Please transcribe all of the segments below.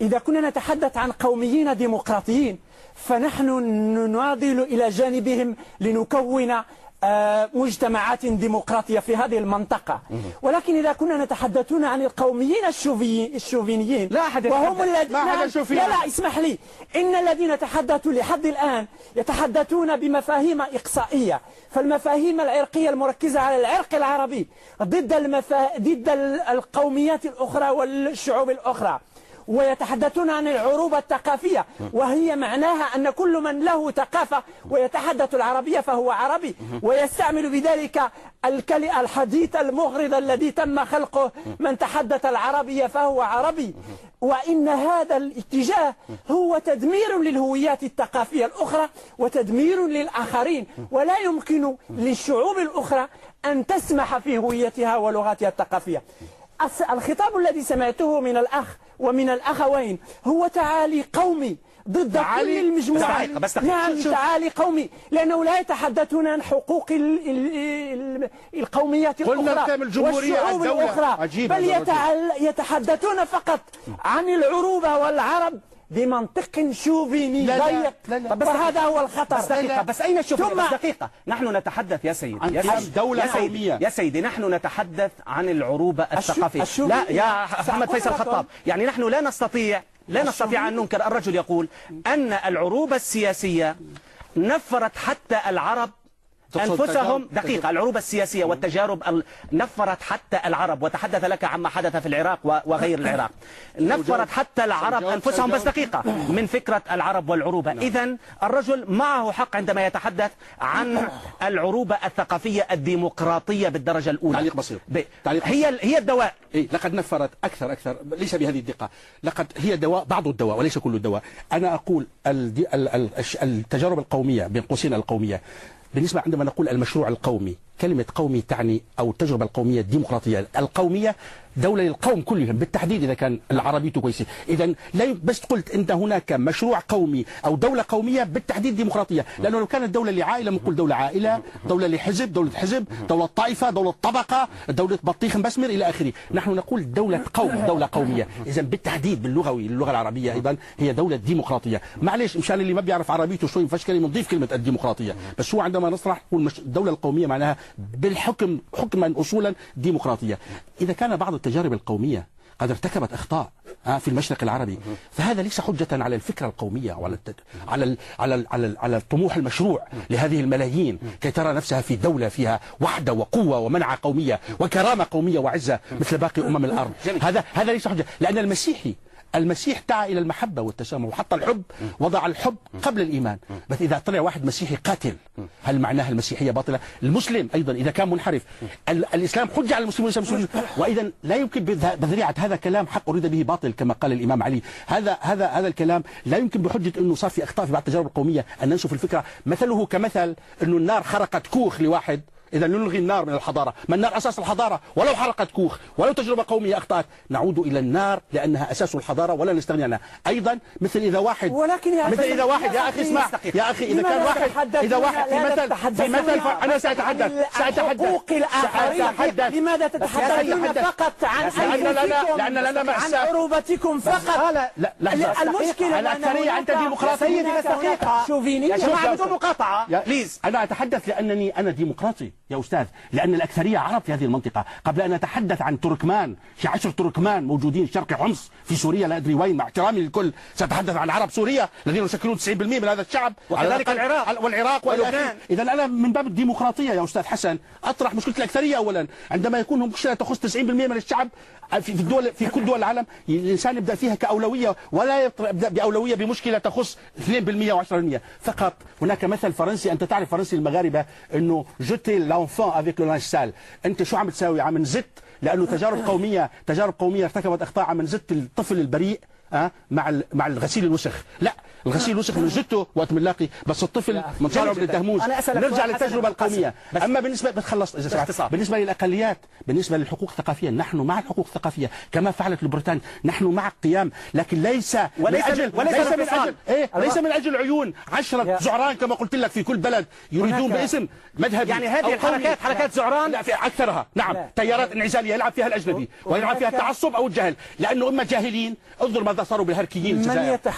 إذا كنا نتحدث عن قوميين ديمقراطيين فنحن نناضل إلى جانبهم لنكون آه، مجتمعات ديمقراطية في هذه المنطقة. ولكن إذا كنا نتحدثون عن القوميين الشوفينيين لا أحد وهم الذين لا, لا اسمح لي. إن الذين تحدثوا لحد الآن يتحدثون بمفاهيم إقصائية. فالمفاهيم العرقية المركزة على العرق العربي ضد المفا... ضد القوميات الأخرى والشعوب الأخرى. ويتحدثون عن العروبة الثقافية وهي معناها أن كل من له ثقافة ويتحدث العربية فهو عربي ويستعمل بذلك الحديث المغرض الذي تم خلقه. من تحدث العربية فهو عربي. وإن هذا الاتجاه هو تدمير للهويات الثقافية الأخرى وتدمير للآخرين. ولا يمكن للشعوب الأخرى أن تسمح في هويتها ولغتها الثقافية. الخطاب الذي سمعته من الأخ ومن الأخوين. هو تعالي قومي ضد كل المجموعات بس دقيقة. نعم تعالي قومي. لأنه لا يتحدثون عن حقوق ال ال ال القوميات الأخرى والشعوب الأخرى. بل يتحدثون فقط عن العروبة والعرب. بمنطق شوفيني ضيق. طب بس وهذا هو الخطر. بس دقيقة بس أين الشوفيني بس دقيقة. نحن نتحدث يا سيدي عن يا سيدي دولة يا سيدي يا سيدي نحن نتحدث عن العروبة الثقافية. لا يا محمد فيصل الخطاب. يعني نحن لا نستطيع لا نستطيع أن ننكر. الرجل يقول أن العروبة السياسية نفرت حتى العرب أنفسهم دقيقة العروبة السياسية والتجارب نفرت حتى العرب وتحدث لك عما حدث في العراق وغير العراق. نفرت حتى العرب أنفسهم بس دقيقة من فكرة العرب والعروبة. نعم. إذا الرجل معه حق عندما يتحدث عن العروبة الثقافية الديمقراطية بالدرجة الأولى. تعليق بسيط. هي هي الدواء. إيه لقد نفرت أكثر أكثر. ليس بهذه الدقة. لقد هي دواء بعض الدواء وليس كل الدواء. أنا أقول التجارب القومية بين قوسين القومية بالنسبة عندما نقول المشروع القومي كلمة قومي تعني أو التجربة القومية الديمقراطية. القومية دولة للقوم كلهم بالتحديد إذا كان العربية كويسة إذا لا بس قلت أنت هناك مشروع قومي أو دولة قومية بالتحديد ديمقراطية. لأنه لو كانت دولة لعائلة بنقول دولة عائلة دولة لحزب دولة حزب دولة طائفة دولة طبقة دولة بطيخ مسمر إلى آخره. نحن نقول دولة قوم دولة قومية. إذا بالتحديد باللغوي اللغة العربية أيضا هي دولة ديمقراطية. معلش مشان اللي ما بيعرف عربيته شوي مفشكلة نضيف كلمة الديمقراطية. بس هو عندما نصرح الدولة القومية معناها بالحكم حكما أصولا ديمقراطية. إذا كان بعض التجارب القومية قد ارتكبت أخطاء في المشرق العربي فهذا ليس حجة على الفكرة القومية وعلى التد... على ال... على ال... على ال... على الطموح المشروع لهذه الملايين كي ترى نفسها في دولة فيها وحدة وقوة ومنعة قومية وكرامة قومية وعزة مثل باقي أمم الأرض. هذا هذا ليس حجة لأن المسيحي المسيح دعا إلى المحبة والتسامح وحط الحب وضع الحب قبل الإيمان. بس إذا طلع واحد مسيحي قاتل هل معناها المسيحية باطلة؟ المسلم أيضا إذا كان منحرف. الإسلام حجة على المسلمين وإذا لا يمكن بذريعة هذا كلام حق أريد به باطل كما قال الإمام علي. هذا هذا هذا الكلام لا يمكن بحجة أنه صار في أخطاء في بعض التجارب القومية. أن ننسف الفكرة مثله كمثل أنه النار حرقت كوخ لواحد. إذا نلغي النار من الحضارة. ما النار أساس الحضارة؟ ولو حرقت كوخ ولو تجربة قومية أخطأت. نعود إلى النار لأنها أساس الحضارة ولا نستغني عنها. أيضا مثل إذا واحد ولكن يا مثل إذا واحد يا أخي اسمع. يا أخي إذا كان واحد إذا واحد في مثل في مثل أنا سأتحدث. سأتحدث. حقوق الآخرين لماذا تتحدثون؟ فقط عن أنفسكم. لأن لنا عن عروبتكم فقط. لا لا المشكلة الأكثرية أنت ديمقراطية شوفينية بدون مقاطعة. بليز أنا أتحدث لأنني أنا ديمقراطي. يا أستاذ لأن الأكثرية عرب في هذه المنطقة. قبل أن نتحدث عن تركمان في عشر تركمان موجودين شرق حمص في سوريا لا أدري وين مع احترامي للكل سأتحدث عن عرب سوريا الذين يشكلون 90% من هذا الشعب. وكذلك العراق. والعراق ولبنان. إذا أنا من باب الديمقراطية يا أستاذ حسن أطرح مشكلة الأكثرية أولا. عندما يكون مشكلة تخص 90% من الشعب في الدول في كل دول العالم الإنسان يبدأ فيها كأولوية ولا يبدأ بأولوية بمشكلة تخص 2% و10% فقط هناك مثل فرنسي أنت تعرف فرنسي المغاربة أنه jeter l'enfant avec le linge sale أنت شو عم تساوي؟ عم نزت؟ لأنه تجارب قومية تجارب قومية ارتكبت أخطاء عم نزت الطفل البريء أه؟ مع مع الغسيل الوسخ لا الغسيل وسخ من جدته وقت بنلاقي بس الطفل من طالعه من الدهموز نرجع للتجربة القومية. أما بالنسبة بتخلص إذا بالنسبة للأقليات بالنسبة للحقوق الثقافية نحن مع الحقوق الثقافية كما فعلت بريطانيا نحن مع القيام لكن ليس وليس من أجل وليس ليس من أجل إيه؟ ليس من أجل عيون. عشرة زعران كما قلت لك في كل بلد يريدون باسم مذهبي يعني هذه الحركات حركات زعران؟ لا في أكثرها. نعم. تيارات انعزاليه يلعب فيها الأجنبي ويلعب فيها التعصب أو الجهل. لأنه إما جاهلين انظر ماذا صاروا بالهركيين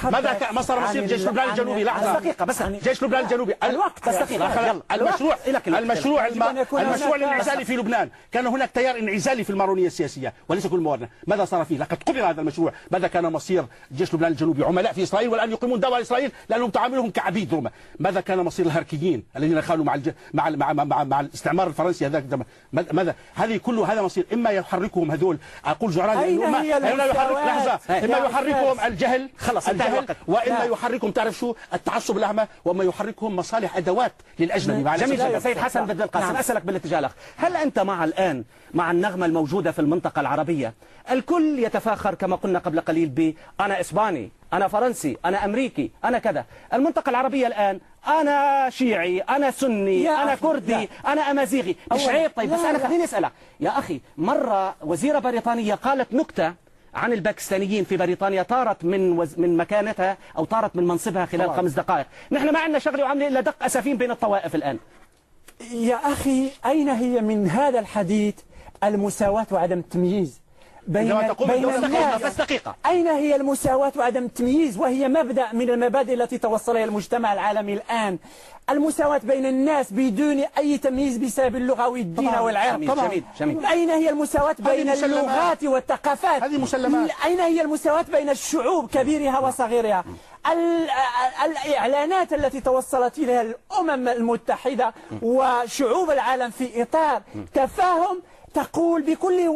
ماذا ما صار مصير جيش لبنان الجنوبي لحظة. دقيقه بس جيش لبنان الجنوبي. الوقت بس دقيقه المشروع المشروع المشروع الانعزالي في لبنان. كان هناك تيار إنعزالي في المارونيه السياسية وليس كل موارنا ماذا صار فيه؟ لقد قبل هذا المشروع ماذا كان مصير جيش لبنان الجنوبي؟ عملاء في إسرائيل والآن يقيمون دعوة اسرائيل لانهم تعاملهم كعبيد ربما ماذا كان مصير الهركيين الذين خانوا مع الج... مع مع مع, مع الاستعمار الفرنسي هذاك ماذا هذه كله هذا مصير. إما يحركهم هذول أقول جعران إما يحرك لحظة. إما يحركهم الجهل خلص الجهل وإما يحركهم تعرف شو؟ التعصب الأعمى واما يحركهم مصالح أدوات للأجنبي. جميل جدا. سيد حسن بدر القاسم نعم. اسالك بالاتجاه الآخر. هل أنت مع الآن مع النغمة الموجودة في المنطقة العربية؟ الكل يتفاخر كما قلنا قبل قليل ب أنا إسباني أنا فرنسي أنا أمريكي أنا كذا. المنطقة العربية الآن أنا شيعي أنا سني أنا كردي لا. أنا أمازيغي. مش عيب طيب. بس أنا خليني أسألك. يا أخي مرة وزيرة بريطانية قالت نكتة عن الباكستانيين في بريطانيا طارت من وز... من مكانتها أو طارت من منصبها خلال طبعا. خمس دقائق. نحن ما عندنا شغله وعاملين إلا دق أسفين بين الطوائف الآن. يا أخي أين هي من هذا الحديث المساواة وعدم التمييز؟ بين, بين الناس. بس دقيقة أين هي المساواة وعدم التمييز؟ وهي مبدأ من المبادئ التي توصل إلى المجتمع العالمي الآن. المساواة بين الناس بدون أي تمييز بسبب اللغة والدين والعرق طبعا جميل جميل أين هي المساواة بين اللغات والثقافات؟ هذه مسلمات. أين هي المساواة بين الشعوب كبيرها وصغيرها؟ الإعلانات التي توصلت إليها الأمم المتحدة وشعوب العالم في إطار تفاهم تقول بكل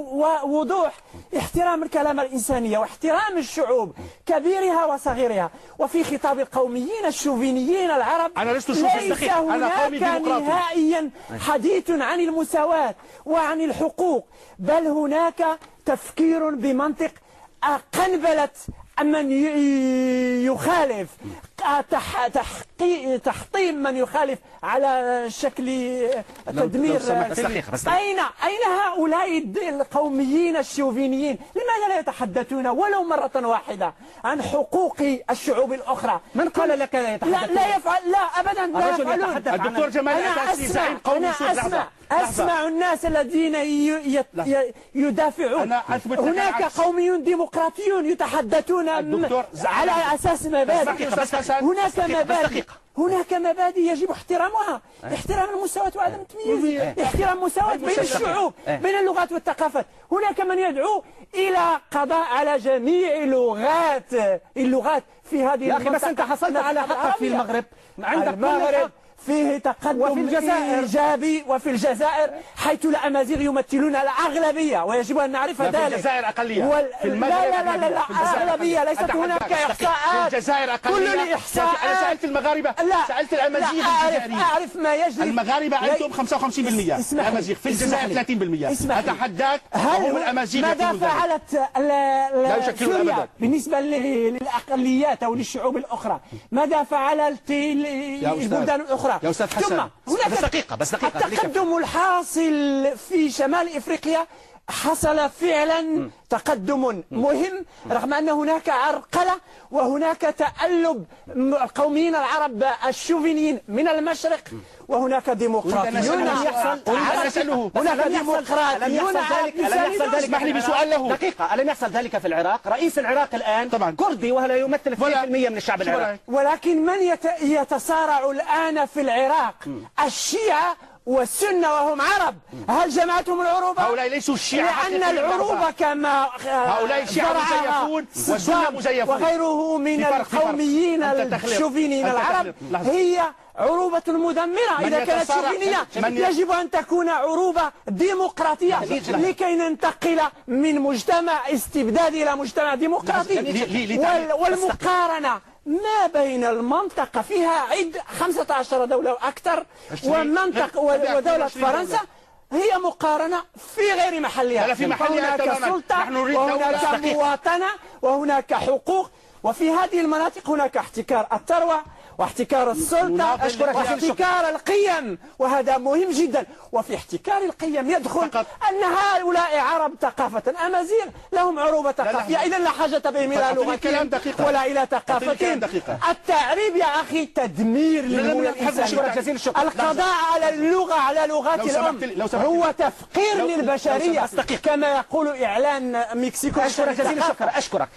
وضوح احترام الكلام الإنسانية واحترام الشعوب كبيرها وصغيرها. وفي خطاب القوميين الشوفينيين العرب أنا لست ليس هناك نهائيا حديث عن المساواة وعن الحقوق بل هناك تفكير بمنطق قنبلة من يخالف. تحطيم من يخالف على شكل تدمير أين أين هؤلاء القوميين الشوفينيين؟ لماذا لا يتحدثون ولو مرة واحدة عن حقوق الشعوب الأخرى؟ من قال لك يتحدثون لا لا يفعل لا أبدا لا يفعلون. الدكتور جمال أنا أسمع أنا أسمع. أسمع الناس الذين يدافعون. هناك قوميون ديمقراطيون يتحدثون على أساس مبادئ. هناك مبادئ. هناك مبادئ يجب احترامها. احترام المساواة وعدم التمييز. احترام المساواة بين الشعوب بين اللغات والثقافات. هناك من يدعو إلى قضاء على جميع اللغات اللغات في هذه يا أخي بس أنت حصلت على حقك في المغرب. عندك المغرب فيه تقدم وفي الجزائر. إيجابي وفي الجزائر حيث الأمازيغ يمثلون الأغلبية ويجب أن نعرف ذلك في الجزائر أقلية. وال... في لا لا لا لا, لا أغلبية ليست هناك إحصاءات. في الجزائر أقلية. كل الإحصاءات. أنا سألت المغاربة. لا. سألت الأمازيغ الجزائريين أعرف ما يجري. المغاربة عندهم 55% الأمازيغ في الجزائر 30% أتحداك وهم الأمازيغ ماذا فعلت لا يشكلون أبدا. بالنسبة للأقليات أو للشعوب الأخرى؟ ماذا فعلت البلدان الأخرى؟ يا أستاذ حسن. هناك بس دقيقة بس دقيقة التقدم الحاصل في شمال إفريقيا حصل فعلا تقدم مهم رغم أن هناك عرقلة وهناك تألب القوميين العرب الشوفينيين من المشرق وهناك ديمقراطيون يحصل هناك ديمقراطيون ذلك ألم يحصل ذلك اسمح لي بسؤال له. دقيقة ألم يحصل ذلك في العراق؟ رئيس العراق الآن طبعا. كردي وهو لا يمثل 2% من الشعب العراقي؟ ولكن من يتصارع الآن في العراق؟ الشيعة والسنة وهم عرب. هل جمعتهم العروبة؟ هؤلاء ليسوا الشيعة لأن العروبة كما هؤلاء الشيعة مزيفون والسنة مزيفون وغيره من القوميين الشوفينيين العرب هي عروبة مدمرة. إذا كانت شوفينية يجب أن تكون عروبة ديمقراطية لكي ننتقل من مجتمع استبدادي إلى مجتمع ديمقراطي. والمقارنة. ما بين المنطقة فيها عد 15 دولة وأكثر ومنطقة ودولة فرنسا هي مقارنة في غير محلها. لا في محلها هناك سلطة وهناك مواطنة وهناك حقوق. وفي هذه المناطق هناك احتكار الثروة واحتكار السلطة. أشكرك واحتكار القيم وهذا مهم جدا. وفي احتكار القيم يدخل أن هؤلاء عرب ثقافة. أمازيغ لهم عروبة ثقافية. إذا لا حاجة بهم إلى لغتهم ولا إلى ثقافتهم. التعريب يا أخي تدمير للهوية الإنسانية. القضاء على اللغة على لغات الأم هو تفقير للبشرية. كما يقول إعلان مكسيكو أشكرك جزيل الشكر. أشكرك.